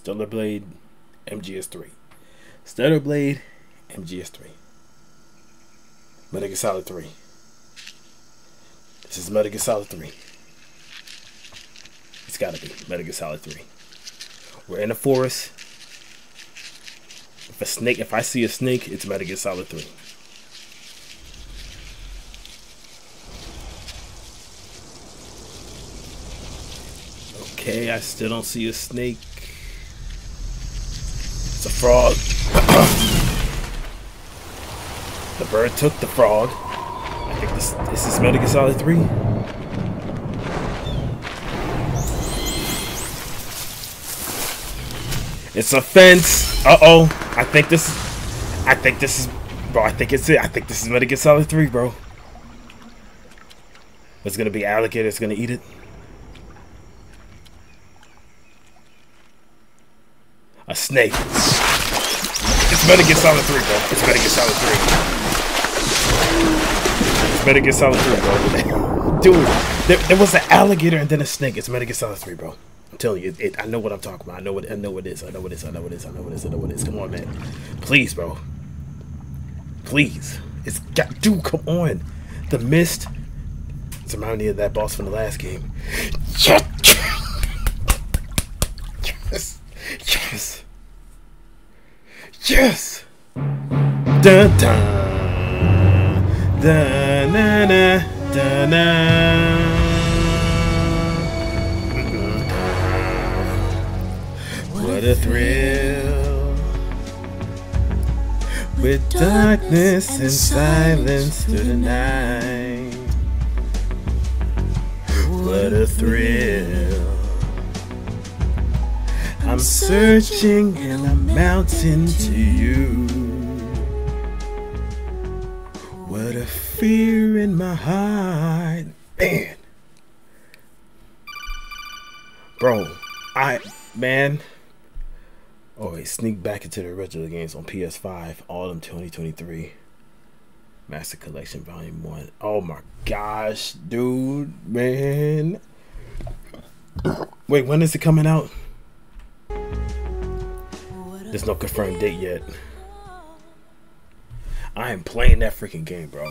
Stellar Blade, MGS3. Stellar Blade, MGS3. Metal Solid 3. This is Metal Solid 3. It's gotta be Metal Solid 3. We're in the forest. If a snake, if I see a snake, it's Metal Solid 3. Okay, I still don't see a snake. It's a frog. the bird took the frog. I think this this is Metal Gear Solid 3. It's a fence. Uh oh. I think this I think this is bro, I think it's it. I think this is Metal Gear Solid 3, bro. It's gonna be alligator, it's gonna eat it. A snake. It's Metal Gear Solid 3, bro. It's Metal Gear Solid 3. It's Metal Gear Solid 3, bro. Dude, there, there was an alligator and then a snake. It's Metal Gear Solid 3, bro. I'm telling you, it, it, I know what I'm talking about. I know what I know what it is. I know what it is. I know what it is. I know what it is. I know what it is. Come on, man. Please, bro. Please. It's got dude, come on. The mist. It's reminding me of that boss from the last game. Yes. Yes. Yes. Yes. Dun dun. Dun. Dun. What a thrill. With darkness and silence through the night. What a thrill. I'm searching and I'm mounting to you. What a fear in my heart. Man. Bro, I, man. Oh, wait, sneak back into the original games on PS5, Autumn 2023. Master Collection Volume 1. Oh my gosh, dude, man. Wait, when is it coming out? There's no confirmed date yet. I am playing that freaking game, bro.